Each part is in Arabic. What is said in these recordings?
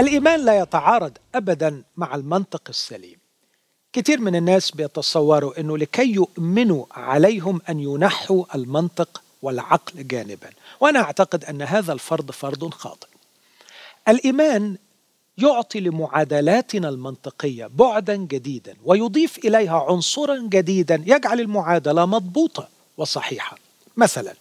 الإيمان لا يتعارض ابدا مع المنطق السليم. كثير من الناس بيتصوروا إنه لكي يؤمنوا عليهم أن ينحوا المنطق والعقل جانبا وأنا أعتقد أن هذا الفرض فرض خاطئ. الإيمان يعطي لمعادلاتنا المنطقية بعدا جديدا ويضيف إليها عنصرا جديدا يجعل المعادلة مضبوطة وصحيحة. مثلا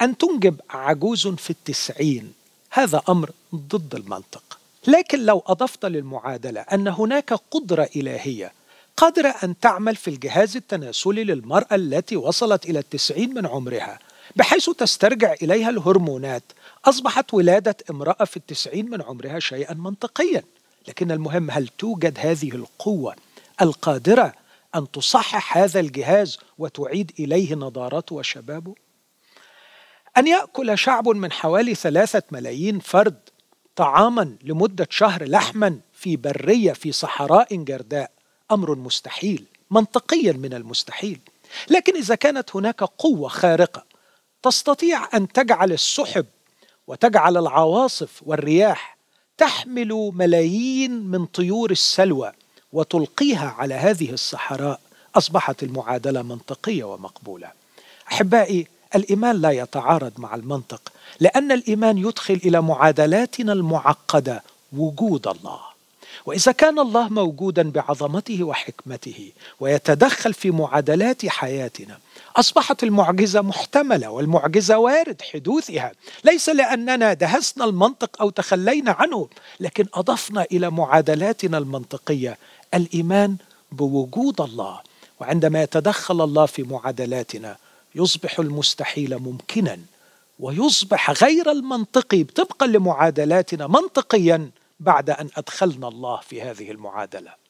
أن تنجب عجوز في التسعين هذا أمر ضد المنطق. لكن لو أضفت للمعادلة أن هناك قدرة إلهية قادرة أن تعمل في الجهاز التناسلي للمرأة التي وصلت إلى التسعين من عمرها بحيث تسترجع إليها الهرمونات أصبحت ولادة امرأة في التسعين من عمرها شيئا منطقيا. لكن المهم هل توجد هذه القوة القادرة أن تصحح هذا الجهاز وتعيد إليه نضارته وشبابه؟ أن يأكل شعب من حوالي ثلاثة ملايين فرد طعاما لمدة شهر لحما في برية في صحراء جرداء. أمر مستحيل منطقيا من المستحيل. لكن إذا كانت هناك قوة خارقة تستطيع أن تجعل السحب وتجعل العواصف والرياح تحمل ملايين من طيور السلوى وتلقيها على هذه الصحراء. أصبحت المعادلة منطقية ومقبولة. أحبائي الإيمان لا يتعارض مع المنطق لأن الإيمان يدخل إلى معادلاتنا المعقدة وجود الله. وإذا كان الله موجودا بعظمته وحكمته ويتدخل في معادلات حياتنا أصبحت المعجزة محتملة والمعجزة وارد حدوثها. ليس لأننا دهسنا المنطق أو تخلينا عنه لكن أضفنا إلى معادلاتنا المنطقية الإيمان بوجود الله. وعندما يتدخل الله في معادلاتنا يصبح المستحيل ممكنا ويصبح غير المنطقي طبقا لمعادلاتنا منطقيا بعد أن أدخلنا الله في هذه المعادلة.